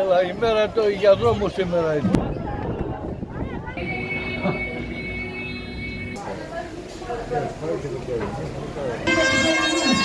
Έλα, η μέρα το για δρόμο σήμερα είναι. 手抜きやるんですね。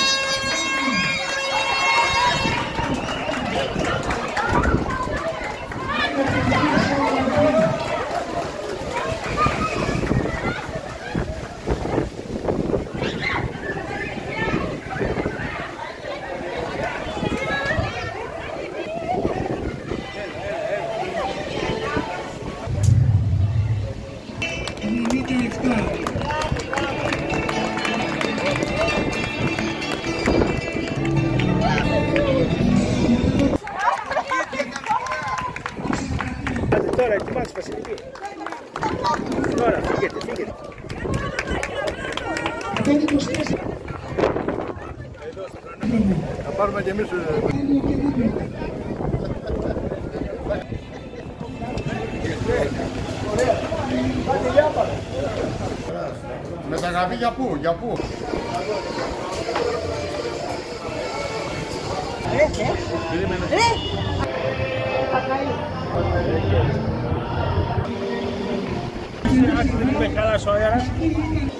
Θα πάρουμε και εμείς ε, Με τα γαβί για πού, για πού. Είμαι καλά ο αέρας. Γεια σου Αρή. Γεια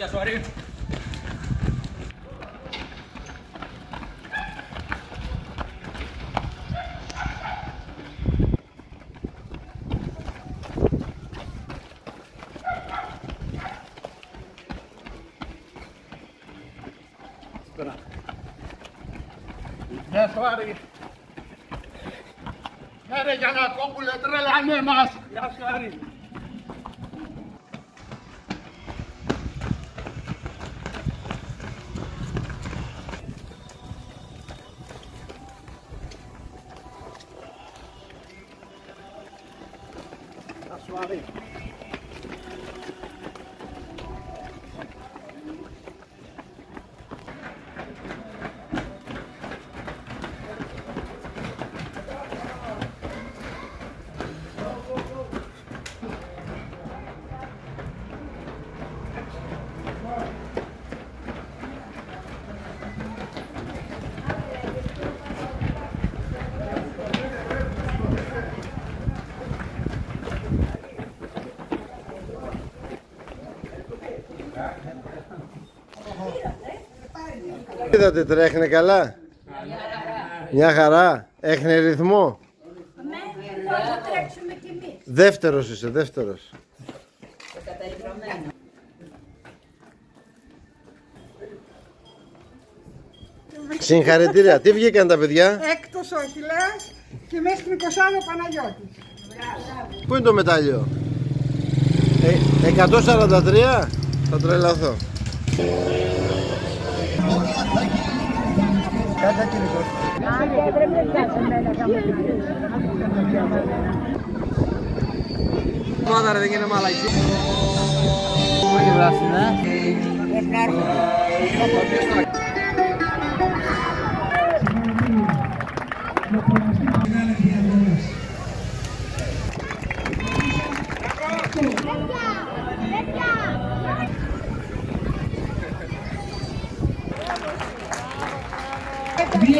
يا sorry. يا صواري يا رجال رجعنا تقول ترى العمي ماسك يا صواري Swami Είδατε τρέχνε καλά; Μια χαρά. Έχνε ρυθμό; Ναι, θα τρέξουμε κι εμείς. Δεύτερος είσαι, δεύτερος. Συγχαρητήρια. Τι βγήκαν τα παιδιά; Έκτος ο Αχιλέας και μέσα στην 20 ο Παναγιώτης. Πού είναι το μετάλλιο; Ε, 143. Θα τρελαθώ. Kaçakiri koy. Aa devremezler sen böyle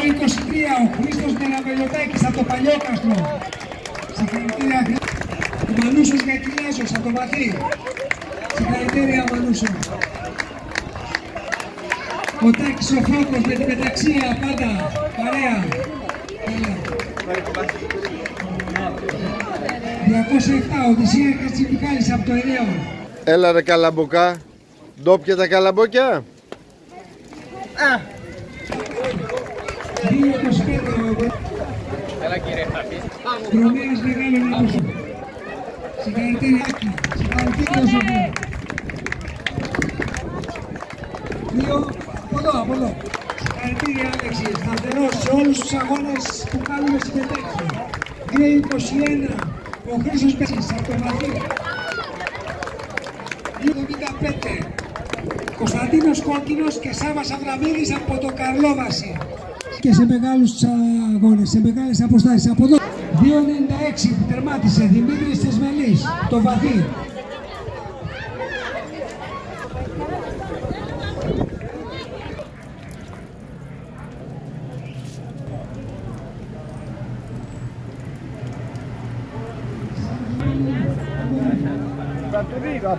Δύο 23 ο Χρήστος Νεραβελιωτάκης από το Παλιόκαστρο. Συγχαρητήρια. Μανούσος Γακυλιάζος από το βαθύ. Συγχαρητήρια Μανούσο. Ο Τάκης ο Φόκος με την πεταξία πάντα. Παρέα. Καλά. 207 Οδυσσία Κατσιμικάλης από το Ελαίο. Έλα ρε καλαμποκά. Ντόπια τα καλαμπόκια. 225 Έλα κύριε Χαπή. Δρομέας Μεγάλο Νίκος. Συγχαρητήρια Άκη. Συγχαρητήρια Σοφία. Δύο, από εδώ, από εδώ. Συγχαρητήρια Άλεξη. Σταθερός σε όλους τους αγώνες που κάνουμε συμμετέχει. 2.21. Ο Χρήστος Πέσης από το Μαθή. 2.75. Κωνσταντίνος Κόκκινος και Σάβας Αβραμίδης από το Καρλόβαση. Και σε μεγάλους αγώνες, σε μεγάλες αποστάσεις. Από εδώ 2.96 που τερμάτισε Δημήτρης Θεσμελής, το βαθύ.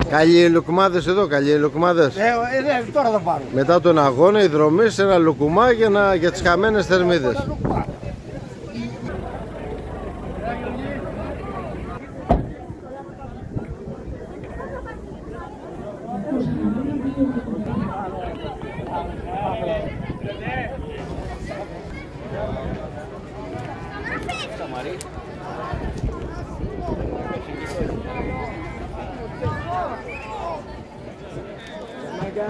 Καλοί οι λουκμάδες εδώ, καλοί οι λουκμάδες. Ε, ε, τώρα θα πάρω. Μετά τον αγώνα, η δρομή σε ένα λουκουμά για, να, για τις χαμένες θερμίδες. É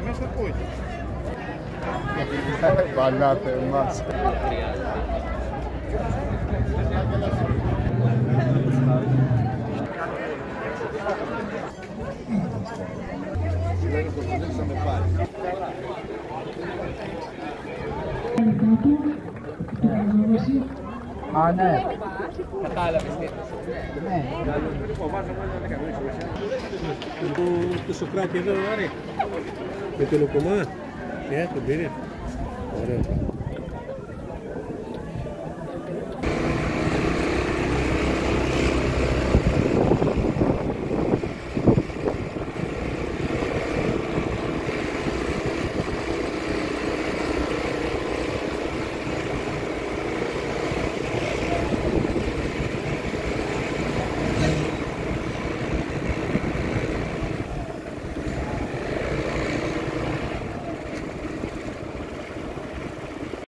mesmo depois. Banata é massa. Α, ναι. Κατάλαβες τι. Ναι. Το, το Σοκράτη εδώ, άρε. Με το λουκουμά. Ε, τον πήρε. Ωραία.